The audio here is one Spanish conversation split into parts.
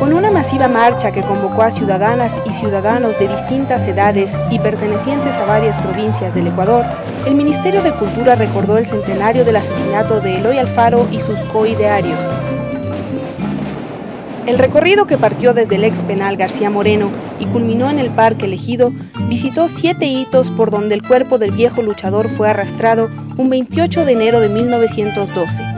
Con una masiva marcha que convocó a ciudadanas y ciudadanos de distintas edades y pertenecientes a varias provincias del Ecuador, el Ministerio de Cultura recordó el centenario del asesinato de Eloy Alfaro y sus coidearios. El recorrido que partió desde el ex penal García Moreno y culminó en el Parque Elegido visitó siete hitos por donde el cuerpo del viejo luchador fue arrastrado un 28 de enero de 1912.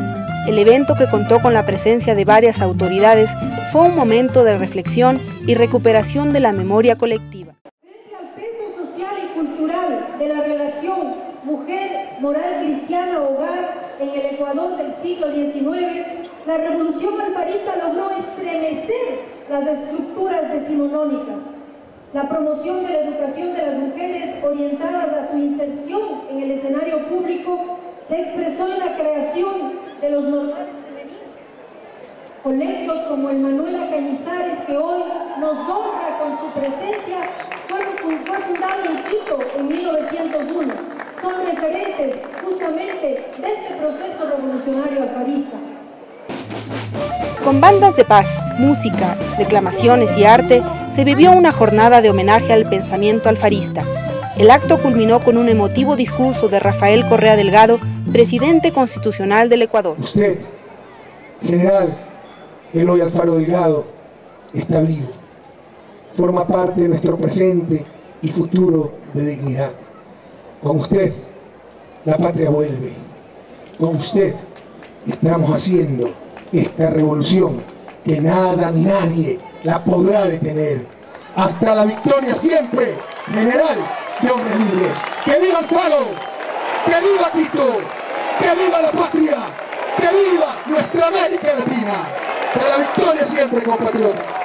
El evento, que contó con la presencia de varias autoridades, fue un momento de reflexión y recuperación de la memoria colectiva. Frente al peso social y cultural de la relación mujer, moral cristiana, hogar en el Ecuador del siglo XIX, la revolución alfarista logró estremecer las estructuras decimonónicas. La promoción de la educación de las mujeres orientadas a su inserción en el escenario público se expresó en la creación de los normales femeninos. Colegios como el Manuela Cañizares, que hoy nos honra con su presencia, fue fundado en Quito en 1901. Son referentes justamente de este proceso revolucionario alfarista. Con bandas de paz, música, declamaciones y arte, se vivió una jornada de homenaje al pensamiento alfarista. El acto culminó con un emotivo discurso de Rafael Correa Delgado, presidente constitucional del Ecuador. Usted, general Eloy Alfaro Delgado, está vivo. Forma parte de nuestro presente y futuro de dignidad. Con usted, la patria vuelve. Con usted, estamos haciendo esta revolución que nada ni nadie la podrá detener. Hasta la victoria siempre, general de hombres libres. ¡Que viva el faro! ¡Que viva Quito! ¡Que viva la patria! ¡Que viva nuestra América Latina! ¡Que la victoria siempre, compatriotas!